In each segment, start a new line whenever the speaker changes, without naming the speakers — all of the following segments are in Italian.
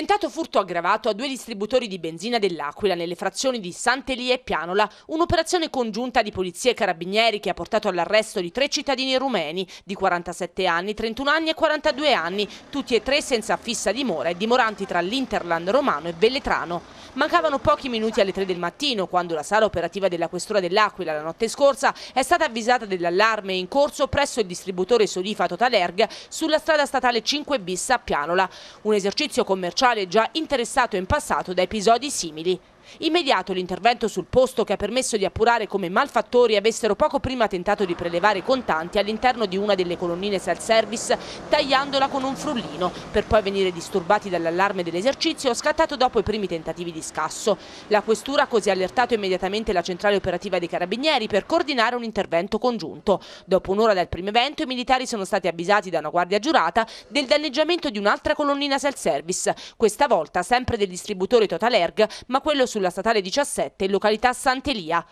Tentato furto aggravato a due distributori di benzina dell'Aquila nelle frazioni di Sant'Elia e Pianola, un'operazione congiunta di polizia e carabinieri che ha portato all'arresto di tre cittadini rumeni di 47 anni, 31 anni e 42 anni, tutti e tre senza fissa dimora e dimoranti tra l'Interland romano e Velletrano. Mancavano pochi minuti alle 3 del mattino quando la sala operativa della Questura dell'Aquila la notte scorsa è stata avvisata dell'allarme in corso presso il distributore Solifa Totalerg sulla strada statale 5 bis a Pianola, un esercizio commerciale sociale già interessato in passato da episodi simili. Immediato l'intervento sul posto che ha permesso di appurare come malfattori avessero poco prima tentato di prelevare contanti all'interno di una delle colonnine self-service tagliandola con un frullino per poi venire disturbati dall'allarme dell'esercizio scattato dopo i primi tentativi di scasso. La questura ha così allertato immediatamente la centrale operativa dei carabinieri per coordinare un intervento congiunto. Dopo un'ora dal primo evento i militari sono stati avvisati da una guardia giurata del danneggiamento di un'altra colonnina self-service, questa volta sempre del distributore Totalerg ma quello sul sulla statale 17 in località Sant'Elia.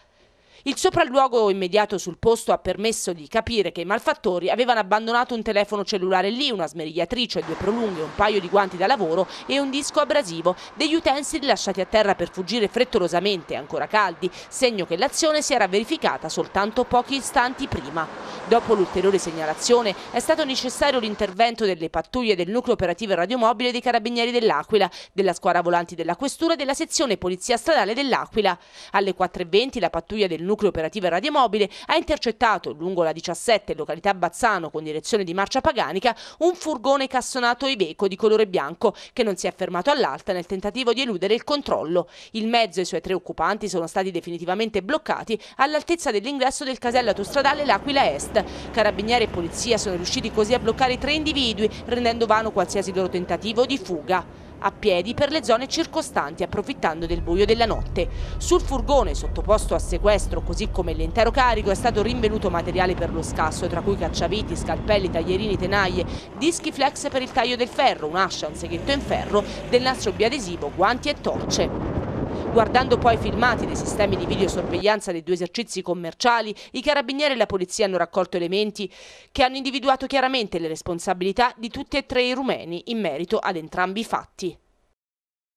Il sopralluogo immediato sul posto ha permesso di capire che i malfattori avevano abbandonato un telefono cellulare lì, una smerigliatrice, due prolunghe, un paio di guanti da lavoro e un disco abrasivo, degli utensili lasciati a terra per fuggire frettolosamente, ancora caldi, segno che l'azione si era verificata soltanto pochi istanti prima. Dopo l'ulteriore segnalazione è stato necessario l'intervento delle pattuglie del nucleo operativo radiomobile dei Carabinieri dell'Aquila, della squadra volanti della Questura e della sezione Polizia Stradale dell'Aquila. Alle 4.20 la pattuglia del nucleo operativo radiomobile ha intercettato lungo la 17 località Bazzano con direzione di Marcia Paganica un furgone cassonato Iveco di colore bianco che non si è fermato all'alta nel tentativo di eludere il controllo. Il mezzo e i suoi tre occupanti sono stati definitivamente bloccati all'altezza dell'ingresso del casello autostradale L'Aquila Est. Carabinieri e polizia sono riusciti così a bloccare tre individui rendendo vano qualsiasi loro tentativo di fuga a piedi per le zone circostanti approfittando del buio della notte. Sul furgone sottoposto a sequestro così come l'intero carico è stato rinvenuto materiale per lo scasso tra cui cacciaviti, scalpelli, taglierini, tenaglie, dischi flex per il taglio del ferro, un'ascia, un seghetto in ferro, del nastro biadesivo, guanti e torce. Guardando poi i filmati dei sistemi di videosorveglianza dei due esercizi commerciali, i carabinieri e la polizia hanno raccolto elementi che hanno individuato chiaramente le responsabilità di tutti e tre i rumeni in merito ad entrambi i fatti.